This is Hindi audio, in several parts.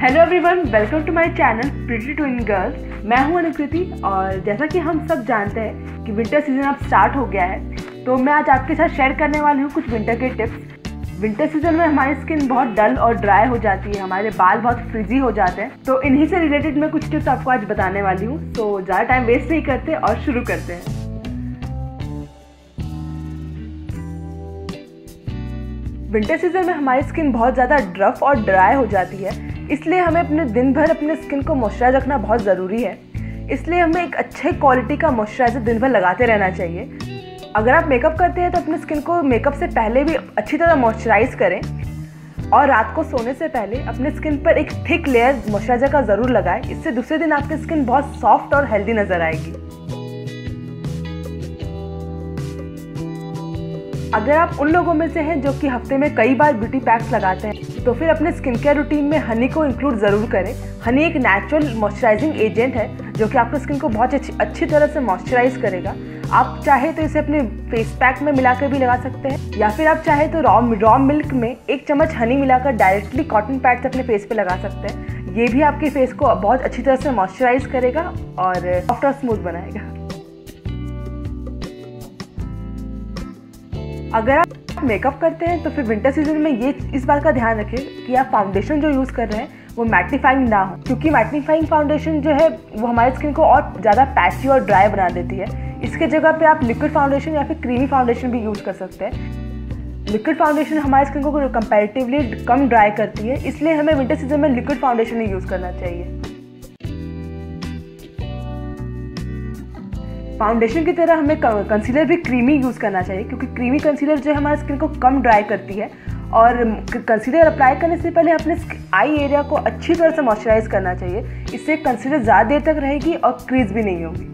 Everyone welcome to my channel pretty twin girls मैं हूँ अनुकृति और जैसा कि हम सब जानते हैं कि विंटर सीज़न अब स्टार्ट हो गया है तो मैं आज आपके साथ शेयर करने वाली हूँ कुछ विंटर के टिप्स विंटर सीज़न में हमारी स्किन बहुत डल और ड्राई हो जाती है, हमारे बाल बहुत फ्रिजी हो जाते हैं तो इन्हीं से रिलेटेड मैं कुछ टिप्स आपको आज बताने वाली हूँ. तो ज़्यादा टाइम वेस्ट नहीं करते और शुरू करते हैं. विंटर सीज़न में हमारी स्किन बहुत ज़्यादा ड्रफ और ड्राई हो जाती है इसलिए हमें अपने दिन भर अपने स्किन को मॉइस्चराइज रखना बहुत ज़रूरी है। इसलिए हमें एक अच्छे क्वालिटी का मॉइस्चराइजर दिन भर लगाते रहना चाहिए। अगर आप मेकअप करते हैं तो अपने स्किन को मेकअप से पहले भी अच्छी तरह मॉइस्चराइज करें। और रात को सोने से पहले अपने स्किन पर एक थिक लेयर मॉइस्चराइजर का ज़रूर लगाएँ। इससे दूसरे दिन आपकी स्किन बहुत सॉफ्ट और हेल्दी नज़र आएगी। अगर आप उन लोगों में से हैं जो कि हफ़्ते में कई बार ब्यूटी पैक्स लगाते हैं तो फिर अपने स्किन केयर रूटीन में हनी को इंक्लूड ज़रूर करें। हनी एक नेचुरल मॉइस्चराइजिंग एजेंट है, जो कि आपकी स्किन को बहुत अच्छी अच्छी तरह से मॉइस्चराइज करेगा। आप चाहे तो इसे अपने फेस पैक में मिलाकर भी लगा सकते हैं, या फिर आप चाहे तो रॉ रॉ मिल्क में एक चम्मच हनी मिलाकर डायरेक्टली कॉटन पैड से अपने फेस पे लगा सकते हैं। ये भी आपके फेस को बहुत अच्छी तरह से मॉइस्चराइज करेगा और सॉफ्ट और स्मूथ बनाएगा। अगर आप मेकअप करते हैं तो फिर विंटर सीज़न में ये, इस बात का ध्यान रखें कि आप फाउंडेशन जो यूज़ कर रहे हैं, वो मैग्नीफाइंग ना हो। क्योंकि मैग्नीफाइंग फाउंडेशन जो है, वो हमारे स्किन को और ज़्यादा पैची और ड्राई बना देती है। इसके जगह पे आप लिक्विड फाउंडेशन या फिर क्रीमी फाउंडेशन भी यूज़ कर सकते हैं। लिक्विड फाउंडेशन हमारे स्किन को कंपेरेटिवली कम ड्राई करती है, इसलिए हमें विंटर सीज़न में लिक्विड फाउंडेशन ही यूज़ करना चाहिए। फाउंडेशन की तरह हमें कंसीलर भी क्रीमी यूज़ करना चाहिए, क्योंकि क्रीमी कंसीलर जो है हमारे स्किन को कम ड्राई करती है। और कंसीलर अप्लाई करने से पहले अपने आई एरिया को अच्छी तरह से मॉइस्चराइज करना चाहिए। इससे कंसीलर ज़्यादा देर तक रहेगी और क्रीज भी नहीं होगी।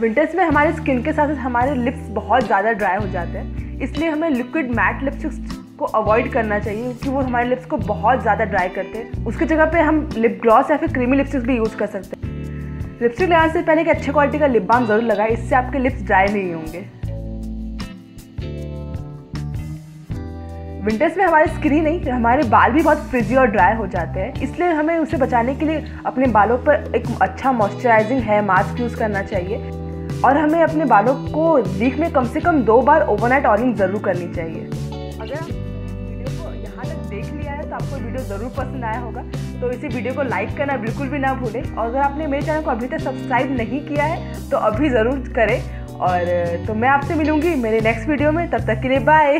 विंटर्स में हमारे स्किन के साथ साथ हमारे लिप्स बहुत ज़्यादा ड्राई हो जाते हैं। इसलिए हमें लिक्विड मैट लिपस्टिक्स को अवॉइड करना चाहिए क्योंकि वो हमारे लिप्स को बहुत ज़्यादा ड्राई करते। हैं उसकी जगह पे हम लिप ग्लॉस या फिर क्रीमी लिपस्टिक भी यूज़ कर सकते हैं। लिपस्टिक लगाने से पहले एक अच्छे क्वालिटी का लिप बाम ज़रूर लगाए, इससे आपके लिप्स ड्राई नहीं होंगे। विंटर्स में हमारे स्किन ही नहीं, हमारे बाल भी बहुत फ्रिजी और ड्राई हो जाते हैं। इसलिए हमें उसे बचाने के लिए अपने बालों पर एक अच्छा मॉइस्चराइजिंग हेयर मास्क यूज़ करना चाहिए। और हमें अपने बालों को वीक में कम से कम दो बार ओवरनाइट ऑयलिंग ज़रूर करनी चाहिए। आपको वीडियो ज़रूर पसंद आया होगा तो इसी वीडियो को लाइक करना बिल्कुल भी ना भूलें। और अगर आपने मेरे चैनल को अभी तक सब्सक्राइब नहीं किया है तो अभी ज़रूर करें। और तो मैं आपसे मिलूँगी मेरे नेक्स्ट वीडियो में, तब तक के लिए बाय